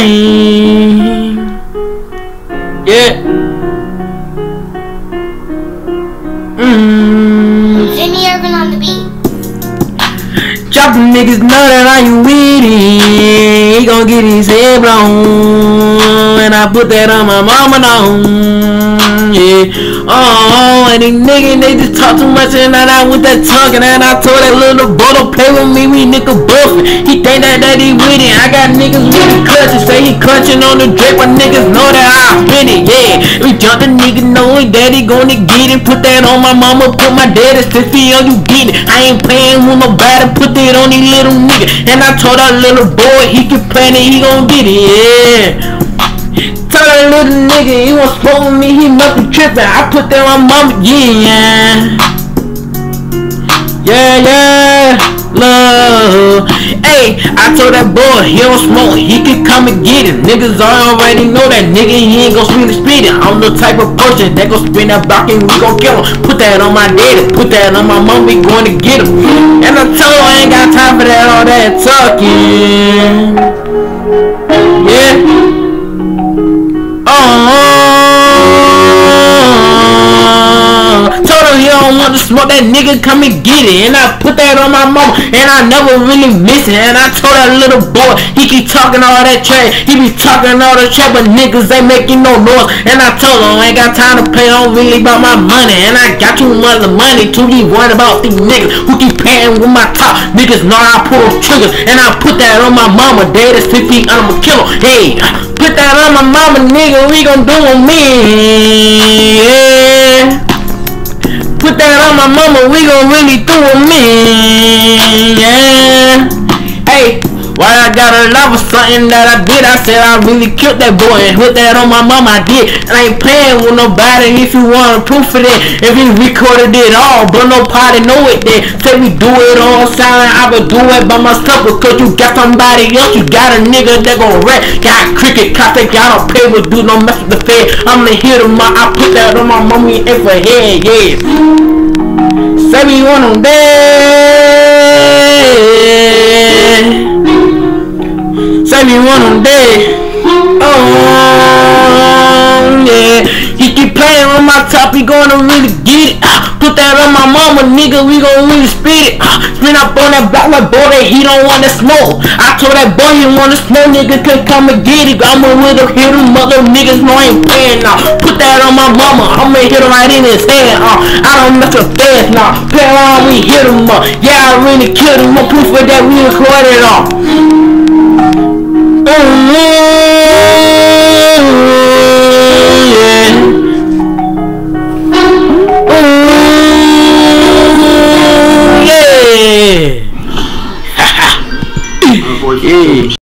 game. Yeah. Mm. Jenny Irvin on the beat. Drop the niggas know that I ain't with it. He gon' get his head blown. And I put that on my mama now. Yeah. Oh, and these niggas, they just talk too much and then I with that tongue and then I told that little boy don't play with me, we nigga buffin'. He think that that he with it. I got niggas with the clutches, say he clutching on the drip, but niggas know that I spin it, yeah. We jump the nigga knowing that he gonna get it. Put that on my mama, put my daddy stiffy on you get it. I ain't playing with nobody, put that on these little niggas. And I told that little boy he can plan it, he gon' get it, yeah. Little nigga he want smoke with me, he must be trippin'. I put that on my mama, yeah. Yeah, yeah, love. Hey, I told that boy he don't smoke, he can come and get it. Niggas already know that nigga, he ain't gon' spin the speed it. I'm the type of person that gon' spin that block and we gon' kill him. Put that on my daddy, put that on my mom, we going to get him. And I told I ain't got time for that, all that talking. Don't want to smoke that nigga, come and get it. And I put that on my mama, and I never really miss it. And I told that little boy, he keep talking all that trash. He be talking all the trash, but niggas ain't making no noise. And I told him I ain't got time to pay, don't really about my money. And I got too much money to be worried about these niggas who keep paying with my top. Niggas know I pull triggers, and I put that on my mama. Dead as 50, I'ma kill him. Hey, put that on my mama, nigga. We gon' do on me. Yeah. Put that on my mama, we gon' really do on I got a something that I did? I said I really killed that boy and put that on my mom. I did. And I ain't playing with nobody if you want proof of it. If he recorded it all, but nobody know it then. Say we do it all silent, I would do it by myself because you got somebody else. You got a nigga that gon' rap. Got cricket cops that y'all don't play with, do no mess with the fed. I'm the hit of my, I put that on my mommy in for head, yeah. Say we want them dead. Me him dead. Oh, yeah. He keep playing on my top, he gonna really get it. Ah, put that on my mama, nigga, we gon' really spit it. Ah, spin up on that black like boy that he don't wanna smoke. I told that boy he wanna smoke, nigga, can come and get it. I'ma with him, hit him, mother niggas no, I ain't playing now. Put that on my mama, I'ma hit him right in his head. Uh, I don't mess with fast now. Play around, we hit him up. Yeah, I really killed him. No proof of that we recorded off. Yeah.